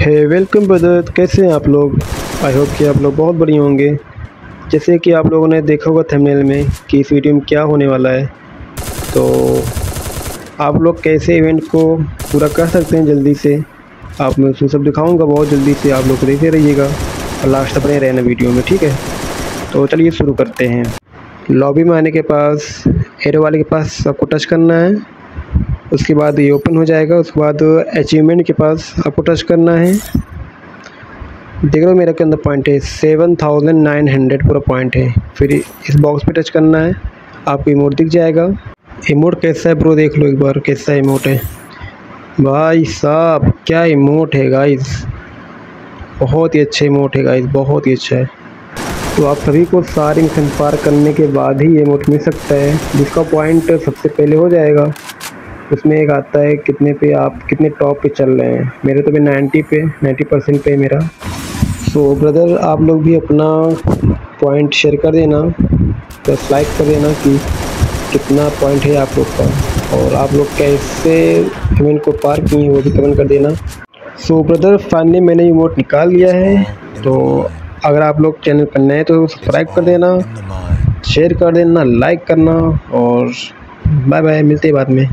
है welcome brother कैसे हैं आप लोग? आई होप कि आप लोग बहुत बढ़िया होंगे। जैसे कि आप लोगों ने देखा होगा थंबनेल में कि इस वीडियो में क्या होने वाला है। तो आप लोग कैसे इवेंट को पूरा कर सकते हैं जल्दी से? आप मैं उसमें सब दिखाऊँगा बहुत जल्दी से। आप लोग देखते रहिएगा और लास्ट बने रहना वीडियो में, ठीक है? तो चलिए शुरू करते हैं। लॉबी में आने के पास एरो वाले के पास सबको टच करना है। उसके बाद ये ओपन हो जाएगा, उसके बाद अचीवमेंट के पास आपको टच करना है। देख लो मेरे के अंदर पॉइंट है सेवन थाउज़ेंड नाइन हंड्रेड पूरा पॉइंट है। फिर इस बॉक्स पे टच करना है, आपको इमोट दिख जाएगा। इमोट कैसा है ब्रो देख लो एक बार, कैसा इमोट है। भाई साहब, क्या इमोट है गाइस बहुत ही अच्छा इमोट है गाइस बहुत ही अच्छा है। तो आप सभी को सारे मिशन पार करने के बाद ही ये इमोट मिल सकता है, जिसका पॉइंट सबसे पहले हो जाएगा। उसमें एक आता है कितने पे आप कितने टॉप पे चल रहे हैं? मेरे तो मैं 90 पे 90 परसेंट पे मेरा। सो so, ब्रदर आप लोग भी अपना पॉइंट शेयर कर देना प्लस लाइक कर देना कि कितना पॉइंट है आप लोग का। और आप लोग कैसे इवेंट को पार किए वो भी कमेंट कर देना। सो so, ब्रदर फाइनली मैंने इमोट निकाल लिया है। तो अगर आप लोग चैनल पर नए तो सब्सक्राइब कर देना शेयर कर देना लाइक करना और बाय बाय मिलते हैं बाद में।